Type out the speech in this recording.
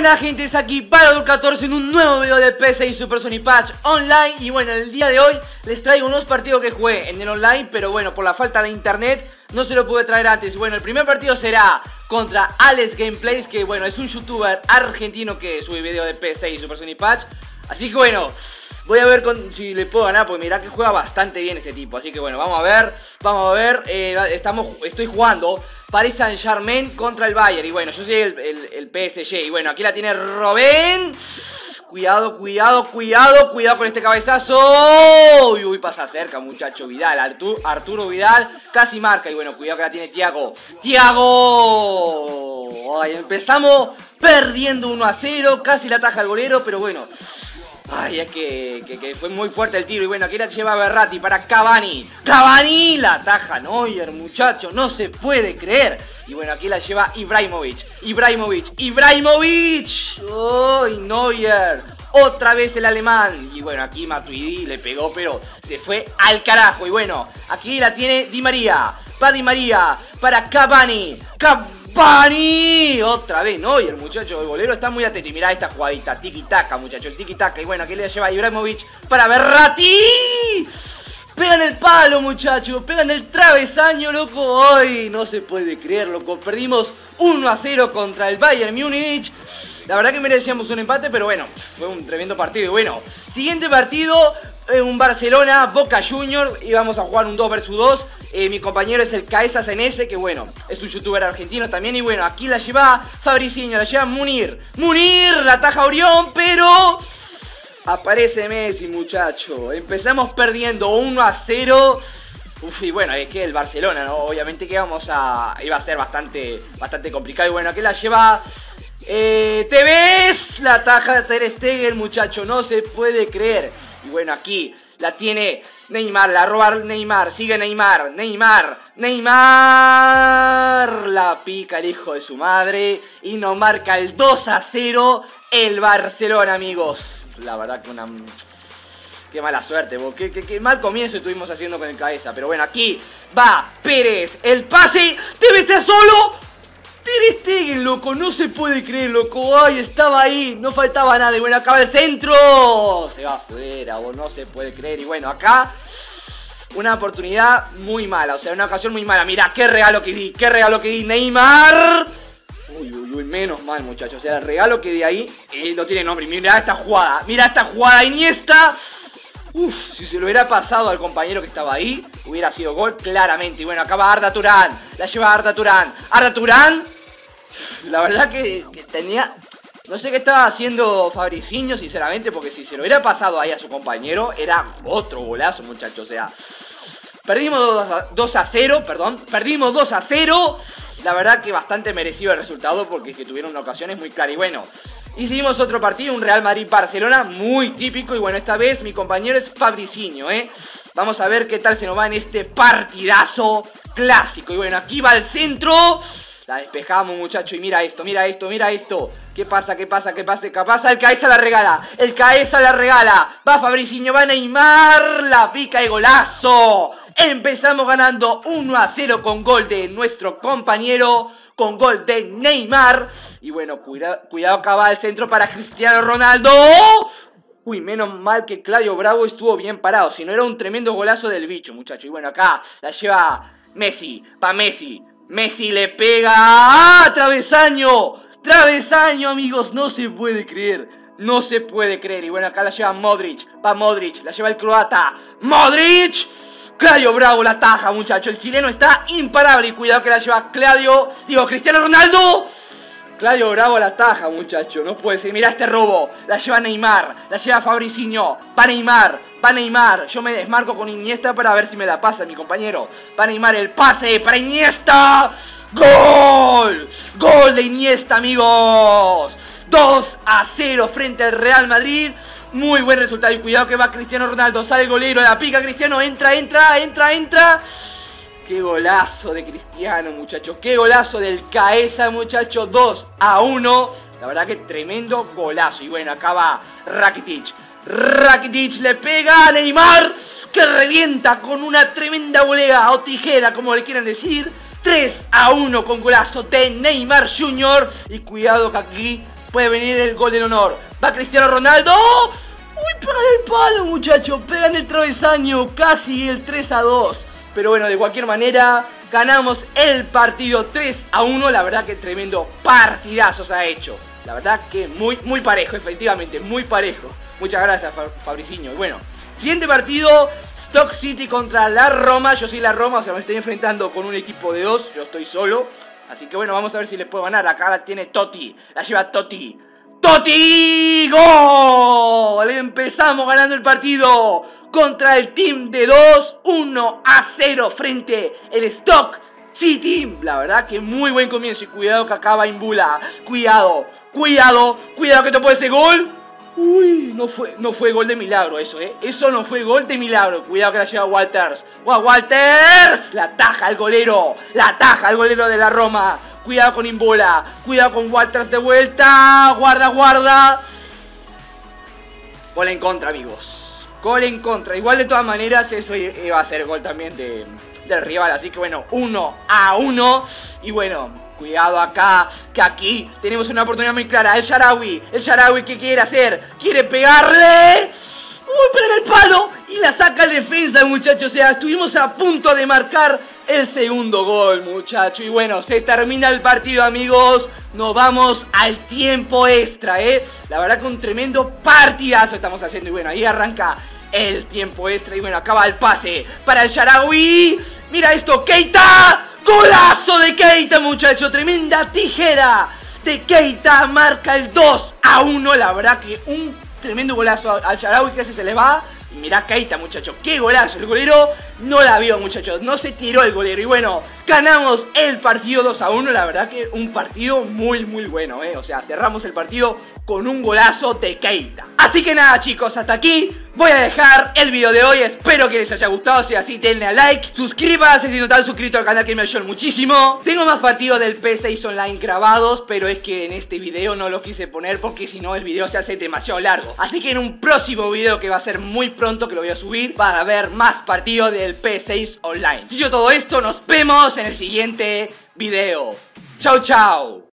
buena gente, es aquí para 14 en un nuevo video de PC y Super Sonic Patch Online. Y bueno, el día de hoy les traigo unos partidos que jugué en el online Pero bueno, por la falta de internet no se lo pude traer antes. Bueno, el primer partido será contra Alex Gameplays Que bueno, es un youtuber argentino que sube video de PC y Super Sonic Patch. Así que bueno, Voy a ver si le puedo ganar, porque mirá que juega bastante bien este tipo. Así que bueno, vamos a ver, vamos a ver. Eh, estamos, estoy jugando Paris Saint Germain contra el Bayern. Y bueno, yo soy el, el, PSG. Y bueno, aquí la tiene Robin. Cuidado, cuidado, cuidado, cuidado con este cabezazo. Uy, uy, pasa cerca, muchacho. Vidal, Arturo, Vidal casi marca. Y bueno, cuidado que la tiene Tiago. ¡Tiago! Empezamos perdiendo 1 a 0. Casi la taja el golero, pero bueno. Ay, es que, fue muy fuerte el tiro. Y bueno, aquí la lleva Berratti para Cavani. ¡Cavani! La taja Neuer, muchacho. No se puede creer. Y bueno, aquí la lleva Ibrahimovic. Ibrahimovic. Ibrahimovic. ¡Ay, Neuer! Otra vez el alemán. Y bueno, aquí Matuidi le pegó, pero se fue al carajo. Y bueno, aquí la tiene Di María. Va Di María para Cavani. Cavani Pani. Otra vez, ¿no? Y el muchacho, el bolero está muy atento. Y mirá esta jugadita, tiki-taka, muchacho, el tiki-taka. Y bueno, aquí le lleva Ibrahimovic para Berrati. Pegan el palo, muchachos. Pegan el travesaño, loco. Ay, no se puede creer, loco. Perdimos 1 a 0 contra el Bayern Múnich. La verdad que merecíamos un empate, pero bueno, fue un tremendo partido. Y bueno, siguiente partido, eh, un Barcelona, Boca Juniors. Y vamos a jugar un 2 vs 2. Eh, mi compañero es el Caesa CNS, que bueno, es un youtuber argentino también. Y bueno, aquí la lleva Fabricinho, la lleva Munir. Munir, la taja Orión, pero... Aparece Messi, muchacho. Empezamos perdiendo 1 a 0. Uf, y bueno, es que el Barcelona, ¿no? Obviamente que vamos a... Iba a ser bastante, bastante complicado. Y bueno, aquí la lleva... Eh, ¿Te ves? La taja de Ter Stegen, muchacho. No se puede creer. Y bueno, aquí la tiene Neymar, la roba Neymar, sigue Neymar, Neymar, Neymar. La pica el hijo de su madre y nos marca el 2 a 0 el Barcelona, amigos. La verdad que una... Qué mala suerte, qué, qué, mal comienzo estuvimos haciendo con el cabeza. Pero bueno, aquí va Pérez, el pase, debe estar solo. Ter Stegen, loco, no se puede creer, loco. Ay, estaba ahí, no faltaba nada. Y bueno, acaba el centro. Se va afuera, o no se puede creer. Y bueno, acá una oportunidad muy mala, o sea, una ocasión muy mala. Mira, qué regalo que di, qué regalo que di. Neymar. Uy, uy, uy, menos mal, muchachos. O sea, el regalo que di ahí eh, no tiene nombre. Mira esta jugada, mira esta jugada. Iniesta. Uf, si se lo hubiera pasado al compañero que estaba ahí, hubiera sido gol claramente. Y bueno, acaba Arda Turán. La lleva Arda Turán. Arda Turán. La verdad que, tenía... No sé qué estaba haciendo Fabricinho, sinceramente, porque si se lo hubiera pasado ahí a su compañero, era otro golazo, muchachos. O sea, perdimos 2 a, 0, perdón. Perdimos 2 a 0. La verdad que bastante merecido el resultado porque es que tuvieron ocasiones muy claras. Y bueno, Hicimos otro partido, un Real Madrid-Barcelona, muy típico. Y bueno, esta vez mi compañero es Fabricinho, ¿eh? Vamos a ver qué tal se nos va en este partidazo clásico. Y bueno, aquí va el centro. La despejamos, muchacho. Y mira esto, mira esto, mira esto. ¿Qué pasa? ¿Qué pasa? ¿Qué pasa? ¿Qué pasa? El cabeza la regala. El cabeza la regala. Va Fabricinho, va Neymar. La pica y golazo. Empezamos ganando 1 a 0 con gol de nuestro compañero con gol de Neymar. Y bueno, cuidado, cuidado acá va el centro para Cristiano Ronaldo. Uy, menos mal que Claudio Bravo estuvo bien parado. Si no era un tremendo golazo del bicho, muchacho. Y bueno, acá la lleva Messi. Pa' Messi. Messi le pega. ¡Ah! ¡Travesaño! ¡Travesaño, amigos! No se puede creer. No se puede creer. Y bueno, acá la lleva Modric. Pa' Modric. La lleva el croata. ¡Modric! Claudio Bravo la taja, muchacho. El chileno está imparable. Y cuidado que la lleva Claudio. Digo, Cristiano Ronaldo. Claudio Bravo la taja, muchacho. No puede ser. Mira este robo. La lleva Neymar. La lleva Fabricinho. Va Neymar. Va Neymar. Yo me desmarco con Iniesta para ver si me la pasa mi compañero. Va Neymar el pase para Iniesta. ¡Gol! ¡Gol de Iniesta, amigos! 2 a 0 frente al Real Madrid. Muy buen resultado. Y cuidado que va Cristiano Ronaldo. Sale el golero. La pica Cristiano. Entra, entra, entra, entra. Qué golazo de Cristiano, muchachos. Qué golazo del Caesa, muchachos. 2 a 1. La verdad que tremendo golazo. Y bueno, acá va Rakitic. Rakitic le pega a Neymar. Que revienta con una tremenda volea o tijera, como le quieran decir. 3 a 1 con golazo de Neymar Jr. Y cuidado que aquí puede venir el gol del honor. Va Cristiano Ronaldo. Uy, pega el palo, muchachos. Pega en el travesaño. Casi el 3 a 2. Pero bueno, de cualquier manera, ganamos el partido 3 a 1. La verdad que tremendo partidazo se ha hecho. La verdad que muy, muy parejo, efectivamente, muy parejo. Muchas gracias, Fabricinho. Y bueno, siguiente partido, Stock City contra la Roma. Yo soy la Roma, o sea, me estoy enfrentando con un equipo de dos. Yo estoy solo. Así que bueno, vamos a ver si les puedo ganar. Acá la tiene Totti. La lleva Totti. ¡Totti! ¡Gol! Empezamos ganando el partido contra el team de 2. 1 a 0 frente el Stock City. La verdad que muy buen comienzo. Y cuidado que acaba Imbula. Cuidado, cuidado, cuidado que te puede ser gol. Uy, no fue, no fue gol de milagro eso, ¿eh? Eso no fue gol de milagro. Cuidado que la lleva Walters. ¡Wow, Walters! La taja al golero. La taja al golero de la Roma. Cuidado con Imbola. Cuidado con Walters de vuelta. Guarda, guarda. Gol en contra, amigos. Gol en contra. Igual de todas maneras, eso iba a ser gol también de, del rival. Así que bueno, uno a uno. Y bueno, Cuidado acá, que aquí tenemos una oportunidad muy clara. El Sharawi, el Sharawi, ¿qué quiere hacer? ¿Quiere pegarle? ¡Uy, pero el palo! Y la saca el defensa, muchachos. O sea, estuvimos a punto de marcar el segundo gol, muchachos. Y bueno, se termina el partido, amigos. Nos vamos al tiempo extra, ¿eh? La verdad que un tremendo partidazo estamos haciendo. Y bueno, ahí arranca el tiempo extra. Y bueno, acaba el pase para el Sharawi. Mira esto, Keita. Golazo de Keita, muchacho. Tremenda tijera de Keita. Marca el 2 a 1. La verdad que un tremendo golazo al Sharawi que se le va. Mirá Keita, muchacho. Qué golazo. El golero no la vio, muchachos. No se tiró el golero. Y bueno, ganamos el partido 2 a 1. La verdad que un partido muy, muy bueno, ¿eh? O sea, cerramos el partido con un golazo de Keita. Así que nada chicos, hasta aquí voy a dejar el video de hoy. Espero que les haya gustado. Si así, denle a like. Suscríbanse si no están suscritos al canal que me ayudan muchísimo. Tengo más partidos del P6 Online grabados, pero es que en este video no los quise poner porque si no el video se hace demasiado largo. Así que en un próximo video que va a ser muy pronto que lo voy a subir para ver más partidos del P6 Online. Dicho todo esto, nos vemos en el siguiente video. Chau, chau.